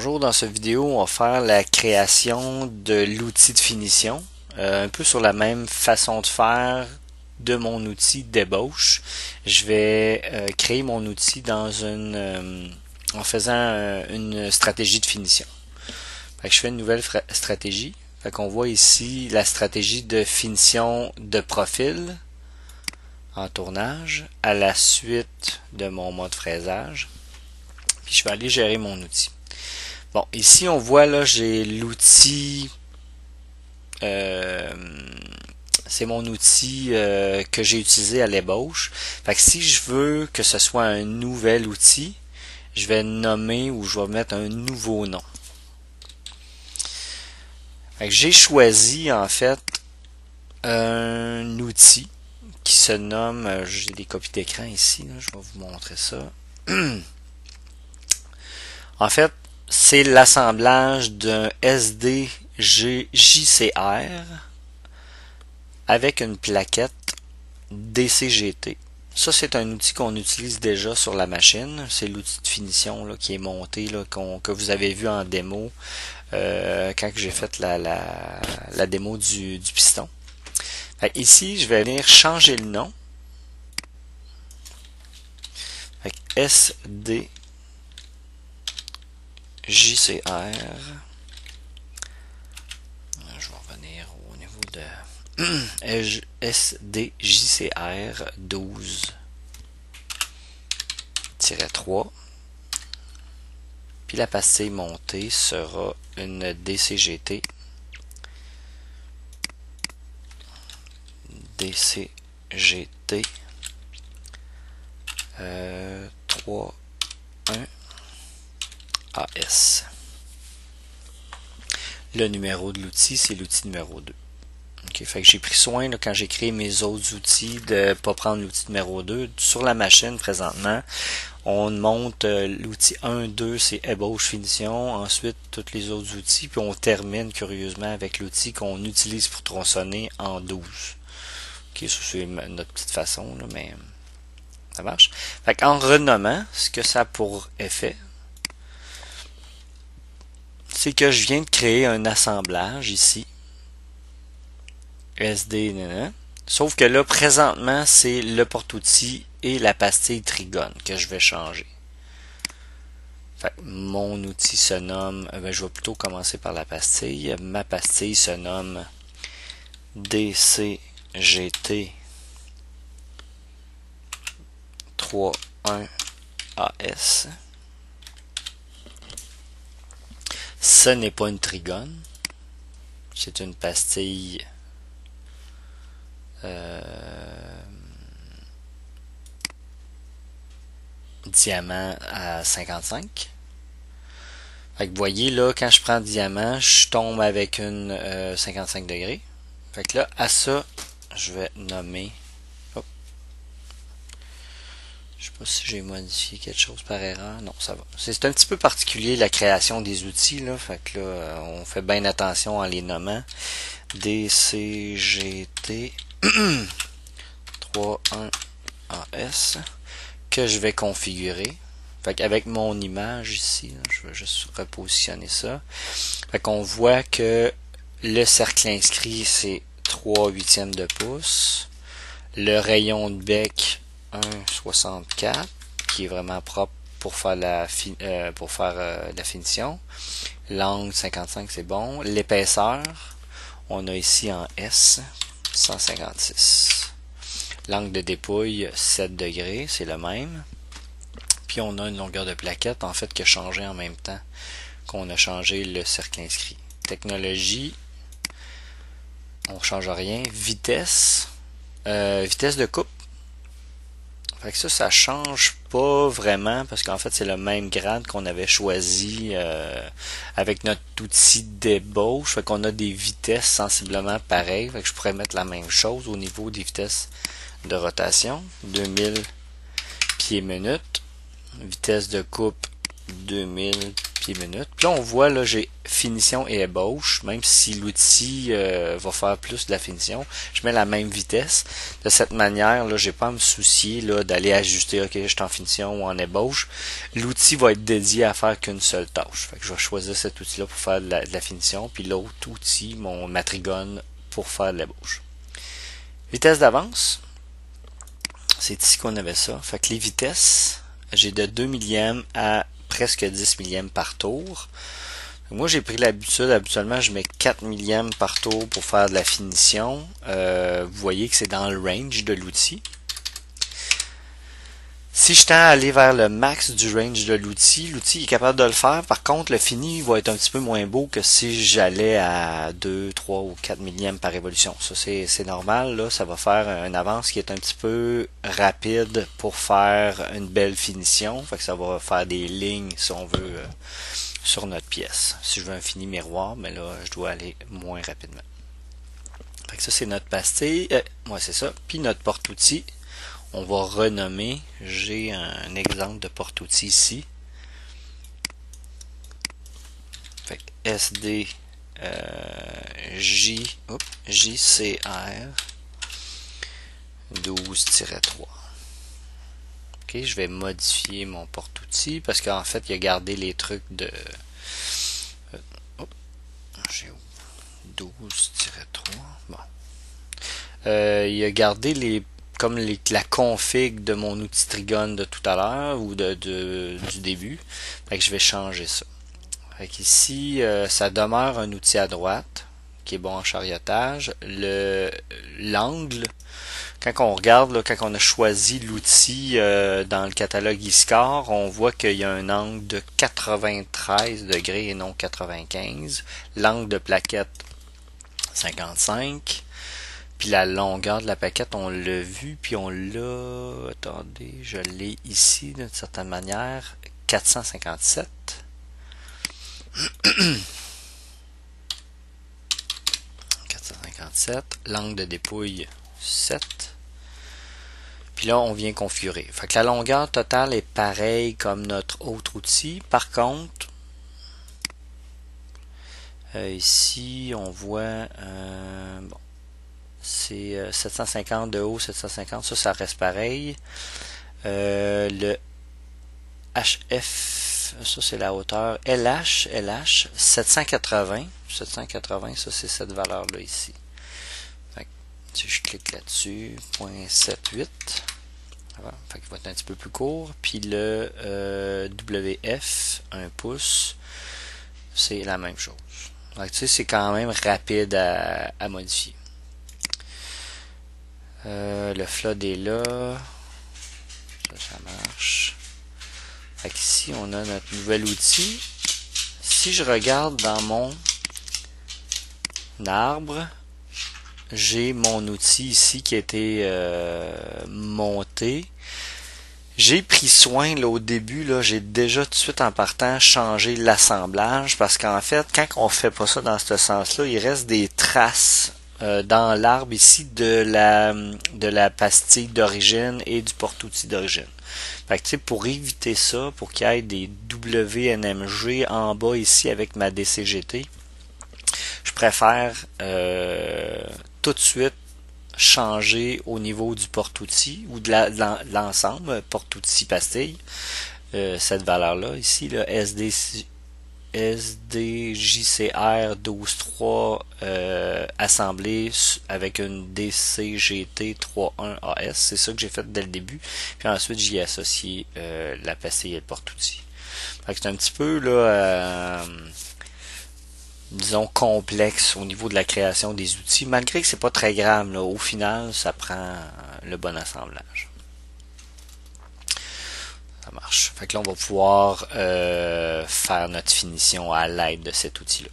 Bonjour, dans cette vidéo, on va faire la création de l'outil de finition, euh, un peu sur la même façon de faire de mon outil d'ébauche. Je vais euh, créer mon outil dans une, euh, en faisant euh, une stratégie de finition. Fait que je fais une nouvelle stratégie. Fait qu'on voit ici la stratégie de finition de profil en tournage à la suite de mon mode fraisage. Puis je vais aller gérer mon outil. Bon, ici on voit là, j'ai l'outil. Euh, c'est mon outil euh, que j'ai utilisé à l'ébauche. Fait que si je veux que ce soit un nouvel outil, je vais nommer ou je vais mettre un nouveau nom. J'ai choisi en fait un outil qui se nomme, euh, j'ai des copies d'écran ici, là, je vais vous montrer ça. en fait, c'est l'assemblage d'un SDJCR avec une plaquette DCGT. Ça, c'est un outil qu'on utilise déjà sur la machine. C'est l'outil de finition qui est monté, que vous avez vu en démo euh, quand j'ai fait la, démo du, piston. Ici, je vais venir changer le nom. Fait SD JCR. Je vais revenir au niveau de SDJCR 12-3. Puis la pastille montée sera une DCGT. DCGT euh, 3 1 Le numéro de l'outil, c'est l'outil numéro 2. Okay, fait que j'ai pris soin quand j'ai créé mes autres outils de ne pas prendre l'outil numéro 2. Sur la machine présentement, on monte euh, l'outil 1, 2, c'est ébauche finition, ensuite tous les autres outils, puis on termine curieusement avec l'outil qu'on utilise pour tronçonner en 12. Ok, ça c'est notre petite façon, là, mais ça marche. Fait qu'en renommant, ce que ça a pour effet, c'est que je viens de créer un assemblage ici. SD, sauf que là, présentement, c'est le porte-outil et la pastille Trigone que je vais changer. Mon outil se nomme, euh, ben, je vais plutôt commencer par la pastille. Ma pastille se nomme DCGT 3.1 AS. Ce n'est pas une trigone. C'est une pastille euh, diamant à 55. Fait vous voyez là, quand je prends diamant, je tombe avec une 55 euh, degrés. Fait là, à ça, je vais nommer je sais pas si j'ai modifié quelque chose par erreur. Non, ça va. C'est un petit peu particulier la création des outils. Là. Fait que là, euh, on fait bien attention en les nommant. DCGT 3.1AS que je vais configurer. Fait qu'avec mon image ici, je vais juste repositionner ça. Fait qu'on voit que le cercle inscrit, c'est 3 huitièmes de pouce. Le rayon de bec, 1,64 qui est vraiment propre pour faire la, euh, pour euh, finition. L'angle 55 c'est bon. L'épaisseur, on a ici en S 156. L'angle de dépouille 7 degrés, c'est le même. Puis on a une longueur de plaquette en fait qui a changé en même temps qu'on a changé le cercle inscrit. Technologie, on change rien. Vitesse, euh, vitesse de coupe, fait que ça, ça change pas vraiment parce qu'en fait, c'est le même grade qu'on avait choisi euh, avec notre outil d'ébauche. Fait qu'on a des vitesses sensiblement pareilles. Fait que je pourrais mettre la même chose au niveau des vitesses de rotation. 2000 pieds minutes. Vitesse de coupe 2000 minutes. Puis là, on voit, là, j'ai finition et ébauche, même si l'outil euh, va faire plus de la finition, je mets la même vitesse. De cette manière, là, j'ai pas à me soucier là, d'aller ajuster, ok, je suis en finition ou en ébauche. L'outil va être dédié à faire qu'une seule tâche. Je vais choisir cet outil-là pour faire de la, finition, puis l'autre outil, mon matrigone, pour faire de l'ébauche. Vitesse d'avance. C'est ici qu'on avait ça. Fait que les vitesses, j'ai de 2 millièmes à presque 10 millièmes par tour. Moi, j'ai pris l'habitude, habituellement, je mets 4 millièmes par tour pour faire de la finition. Euh, vous voyez que c'est dans le range de l'outil. Si je tends à aller vers le max du range de l'outil, l'outil est capable de le faire. Par contre, le fini va être un petit peu moins beau que si j'allais à 2, 3 ou 4 millièmes par révolution. Ça, c'est normal. Là, ça va faire une avance qui est un petit peu rapide pour faire une belle finition. Fait que ça va faire des lignes, si on veut, euh, sur notre pièce. Si je veux un fini miroir, mais là, je dois aller moins rapidement. Fait que ça, c'est notre pastille. Euh, ouais, c'est ça. Puis notre porte-outil on va renommer. J'ai un exemple de porte-outil ici. Fait SD euh, J, JCR 12-3. Ok, je vais modifier mon porte-outil parce qu'en fait, il a gardé les trucs de. Euh, j'ai 12-3. Bon. Euh, il a gardé les comme la config de mon outil Trigon de tout à l'heure ou de, du début. Fait que je vais changer ça. Fait ici, euh, ça demeure un outil à droite qui est bon en chariotage. Le l'angle, quand on regarde, quand on a choisi l'outil euh, dans le catalogue eScore, on voit qu'il y a un angle de 93 degrés et non 95. L'angle de plaquette 55. Puis la longueur de la paquette, on l'a vu, puis on l'a... Attendez, je l'ai ici d'une certaine manière. 457. 457. L'angle de dépouille 7. Puis là, on vient configurer. Fait que la longueur totale est pareille comme notre autre outil. Par contre, euh, ici, on voit... Euh, bon, c'est 750 euh, de haut, 750, ça, ça reste pareil. Le HF, ça c'est la hauteur. LH, LH, 780. 780, ça c'est cette valeur-là ici. si je clique là-dessus, 0.78. Fait qu'il va être un petit peu plus court. Puis le euh, WF, 1 pouce, c'est la même chose. Tu sais, c'est quand même rapide à modifier. Euh, le flood est là. Ça marche. Ici, on a notre nouvel outil. Si je regarde dans mon arbre, j'ai mon outil ici qui a été euh, monté. J'ai pris soin là, au début, là, j'ai déjà tout de suite en partant changé l'assemblage parce qu'en fait, quand on fait pas ça dans ce sens-là, il reste des traces euh, dans l'arbre ici de la, de la pastille d'origine et du porte-outil d'origine. Pour éviter ça, pour qu'il y ait des WNMG en bas ici avec ma DCGT, je préfère euh, tout de suite changer au niveau du porte-outil ou de l'ensemble porte-outil pastille euh, cette valeur là ici le SD SDJCR 12.3 euh, assemblé avec une DCGT 3.1 AS. C'est ça que j'ai fait dès le début. Puis ensuite, j'y ai associé euh, la pastille et le porte-outil. C'est un petit peu là, euh, disons complexe au niveau de la création des outils, malgré que c'est pas très grave. Là, au final, ça prend le bon assemblage Fait que là, on va pouvoir euh, faire notre finition à l'aide de cet outil-là.